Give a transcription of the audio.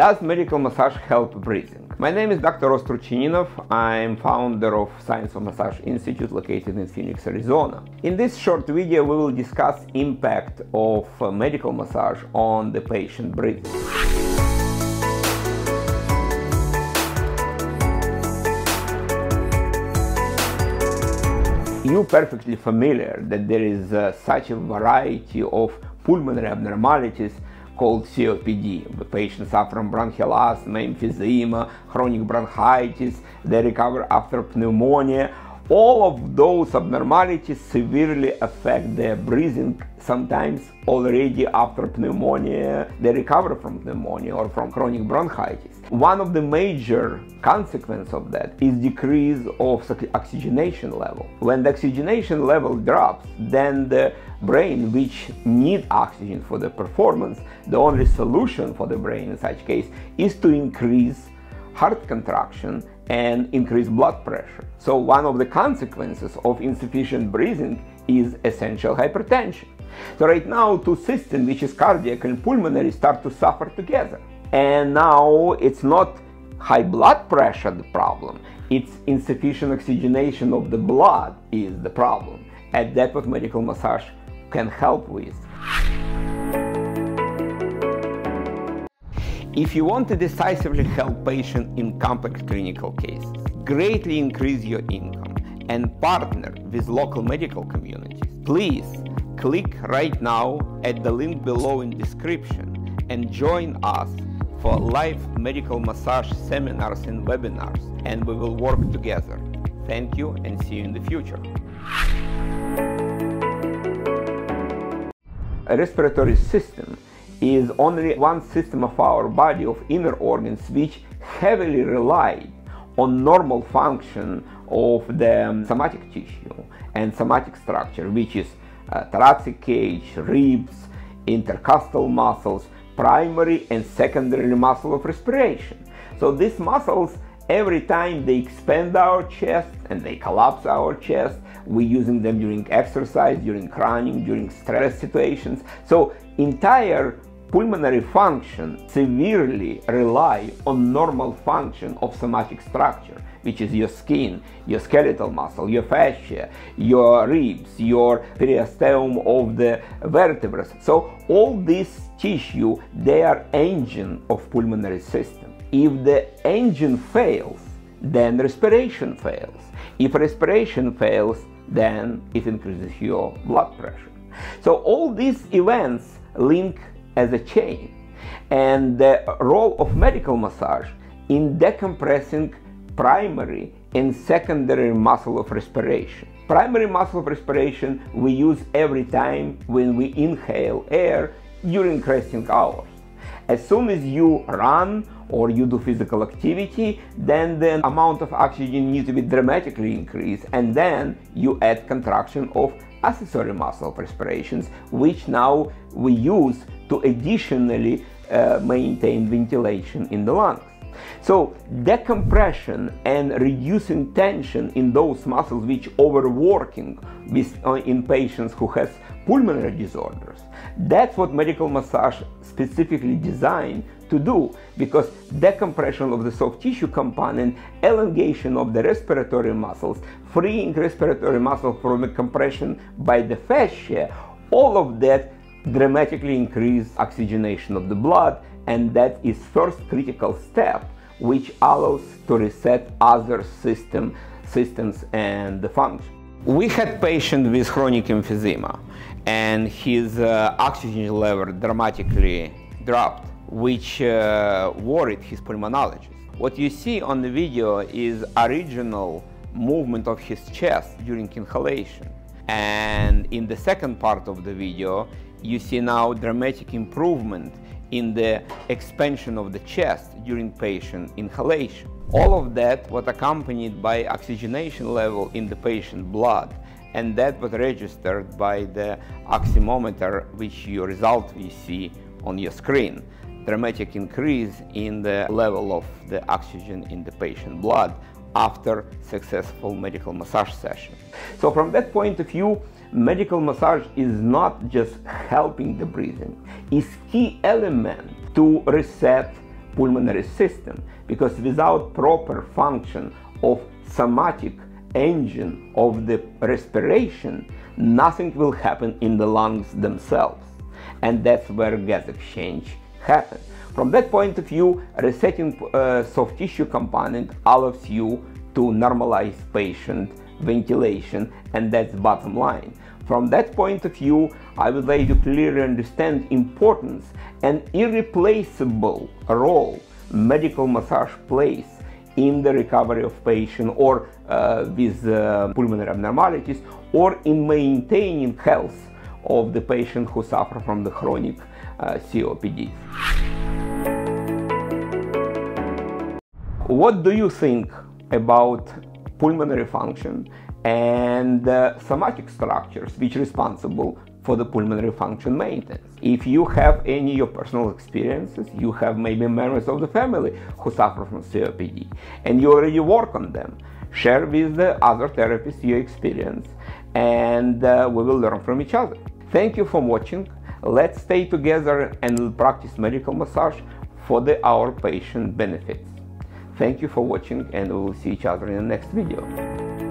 Does medical massage help breathing? My name is Dr. Ross Turchaninov. I'm founder of Science of Massage Institute located in Phoenix, Arizona. In this short video, we will discuss impact of uh, medical massage on the patient breathing. You're perfectly familiar that there is uh, such a variety of pulmonary abnormalities called COPD. Patients suffer from bronchial asthma, emphysema, chronic bronchitis, they recover after pneumonia. All of those abnormalities severely affect their breathing. Sometimes already after pneumonia, they recover from pneumonia or from chronic bronchitis. One of the major consequences of that is decrease of oxygenation level. When the oxygenation level drops, then the brain, which need oxygen for the performance, the only solution for the brain in such case is to increase heart contraction and increase blood pressure. So one of the consequences of insufficient breathing is essential hypertension. So right now two systems, which is cardiac and pulmonary, start to suffer together. And now it's not high blood pressure the problem, it's insufficient oxygenation of the blood is the problem. And that's what medical massage can help with. If you want to decisively help patients in complex clinical cases, greatly increase your income, and partner with local medical communities, please click right now at the link below in description and join us for live medical massage seminars and webinars, and we will work together. Thank you and see you in the future. A respiratory system is only one system of our body of inner organs which heavily rely on normal function of the somatic tissue and somatic structure which is uh, thoracic cage, ribs, intercostal muscles, primary and secondary muscle of respiration. So these muscles every time they expand our chest and they collapse our chest, we're using them during exercise, during running, during stress situations. So entire pulmonary function severely rely on normal function of somatic structure, which is your skin, your skeletal muscle, your fascia, your ribs, your periosteum of the vertebrae. So all this tissue, they are engine of pulmonary system. If the engine fails, then respiration fails. If respiration fails, then it increases your blood pressure. So all these events link as a chain. And the role of medical massage in decompressing primary and secondary muscle of respiration. Primary muscle of respiration we use every time when we inhale air during resting hours. As soon as you run or you do physical activity, then the amount of oxygen needs to be dramatically increased, and then you add contraction of accessory muscle respirations, which now we use to additionally uh, maintain ventilation in the lungs. So decompression and reducing tension in those muscles which overworking with, uh, in patients who has pulmonary disorders. That's what medical massage specifically designed to do because decompression of the soft tissue component, elongation of the respiratory muscles, freeing respiratory muscle from the compression by the fascia, all of that dramatically increase oxygenation of the blood and that is first critical step which allows to reset other system, systems and the function. We had patient with chronic emphysema and his uh, oxygen level dramatically dropped, which uh, worried his pulmonologist. What you see on the video is original movement of his chest during inhalation. And in the second part of the video, you see now dramatic improvement in the expansion of the chest during patient inhalation. All of that was accompanied by oxygenation level in the patient blood and that was registered by the oximeter which you result you see on your screen. Dramatic increase in the level of the oxygen in the patient blood after successful medical massage session. So from that point of view, medical massage is not just helping the breathing, it's key element to reset pulmonary system because without proper function of somatic engine of the respiration, nothing will happen in the lungs themselves. And that's where gas exchange happens. From that point of view, resetting uh, soft tissue component allows you to normalize patient ventilation, and that's bottom line. From that point of view, I would like to clearly understand importance and irreplaceable role medical massage plays in the recovery of patient or uh, with uh, pulmonary abnormalities or in maintaining health of the patient who suffer from the chronic uh, COPD. What do you think about pulmonary function and uh, somatic structures which are responsible for the pulmonary function maintenance. If you have any your personal experiences, you have maybe members of the family who suffer from COPD, and you already work on them, share with the other therapists your experience, and uh, we will learn from each other. Thank you for watching. Let's stay together and practice medical massage for the, our patient benefits. Thank you for watching and we will see each other in the next video.